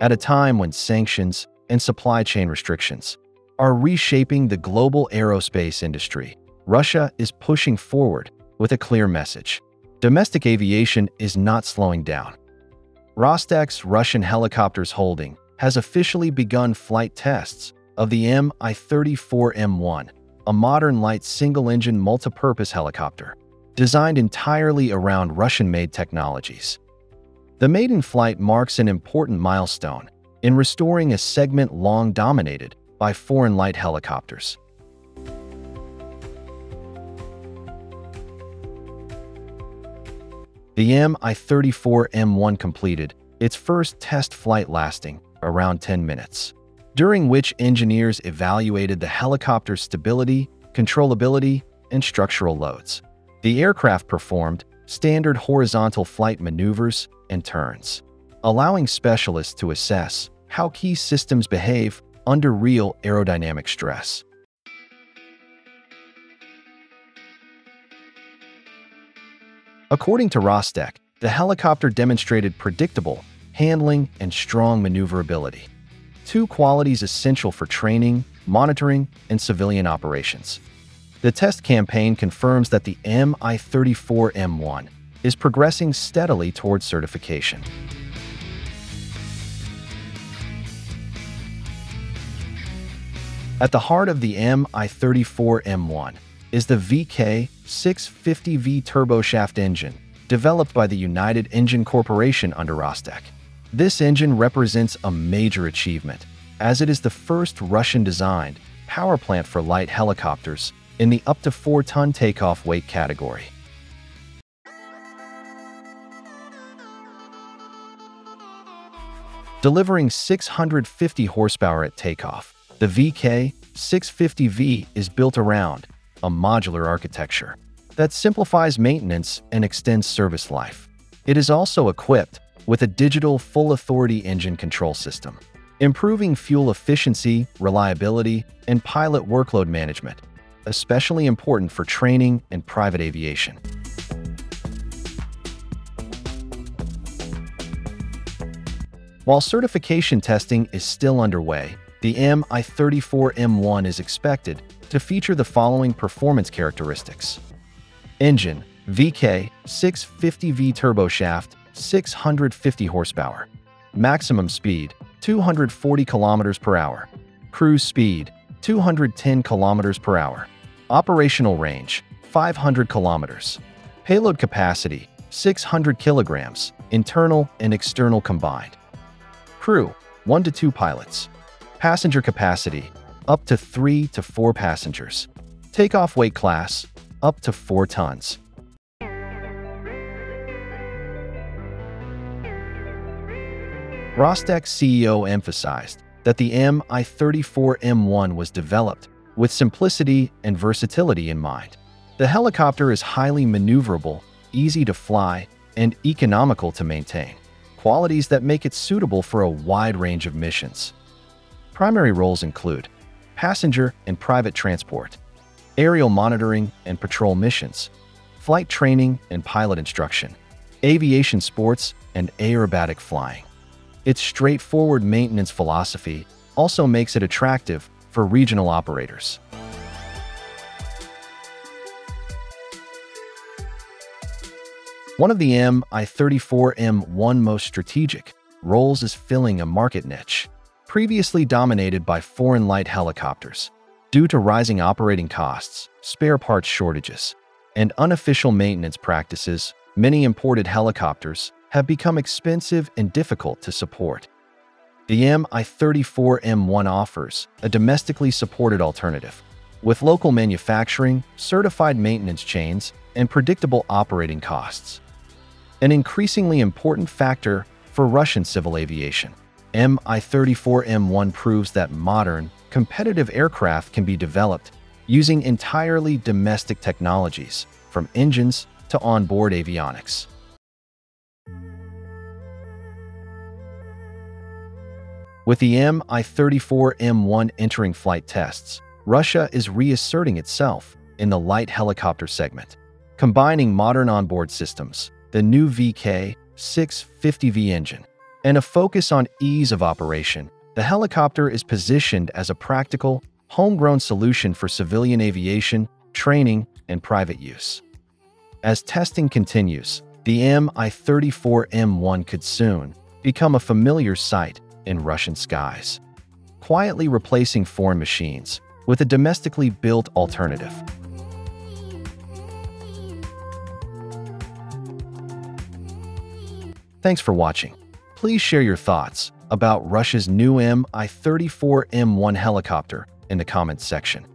At a time when sanctions and supply chain restrictions are reshaping the global aerospace industry, Russia is pushing forward with a clear message. Domestic aviation is not slowing down. Rostec's Russian Helicopters Holding has officially begun flight tests of the Mi-34M1, a modern light single-engine multipurpose helicopter designed entirely around Russian-made technologies. The maiden flight marks an important milestone in restoring a segment long dominated by foreign light helicopters. The Mi-34M1 completed its first test flight lasting around 10 minutes, during which engineers evaluated the helicopter's stability, controllability, and structural loads. The aircraft performed standard horizontal flight maneuvers and turns, allowing specialists to assess how key systems behave under real aerodynamic stress. According to Rostec, the helicopter demonstrated predictable handling, and strong maneuverability. Two qualities essential for training, monitoring, and civilian operations. The test campaign confirms that the Mi-34M1 is progressing steadily towards certification. At the heart of the Mi-34M1 is the VK650V turboshaft engine, developed by the United Engine Corporation under Rostec. This engine represents a major achievement, as it is the first Russian-designed power plant for light helicopters in the up to 4-ton takeoff weight category. Delivering 650 horsepower at takeoff, the VK650V is built around a modular architecture that simplifies maintenance and extends service life. It is also equipped with a digital full authority engine control system, improving fuel efficiency, reliability, and pilot workload management, especially important for training and private aviation. While certification testing is still underway, the Mi-34M1 is expected to feature the following performance characteristics. Engine, VK 650V turboshaft 650 horsepower. Maximum speed, 240 kilometers per hour. Cruise speed, 210 kilometers per hour. Operational range, 500 kilometers. Payload capacity, 600 kilograms, internal and external combined. Crew, 1 to 2 pilots. Passenger capacity, up to 3 to 4 passengers. Takeoff weight class, up to 4 tons. Rostec CEO emphasized that the Mi-34M1 was developed with simplicity and versatility in mind. The helicopter is highly maneuverable, easy to fly, and economical to maintain, qualities that make it suitable for a wide range of missions. Primary roles include passenger and private transport, aerial monitoring and patrol missions, flight training and pilot instruction, aviation sports, and aerobatic flying. Its straightforward maintenance philosophy also makes it attractive for regional operators. One of the Mi-34M1 most strategic roles is filling a market niche, previously dominated by foreign light helicopters. Due to rising operating costs, spare parts shortages, and unofficial maintenance practices, many imported helicopters have become expensive and difficult to support. The Mi-34M1 offers a domestically supported alternative, with local manufacturing, certified maintenance chains, and predictable operating costs. An increasingly important factor for Russian civil aviation. Mi-34M1 proves that modern, competitive aircraft can be developed using entirely domestic technologies, from engines to onboard avionics. With the Mi-34M1 entering flight tests, Russia is reasserting itself in the light helicopter segment. Combining modern onboard systems, the new VK-650V engine, and a focus on ease of operation, the helicopter is positioned as a practical, homegrown solution for civilian aviation, training, and private use. As testing continues, the Mi-34M1 could soon become a familiar sight in Russian skies, quietly replacing foreign machines with a domestically built alternative. Thanks for watching. Please share your thoughts about Russia's new Mi-34M1 helicopter in the comments section.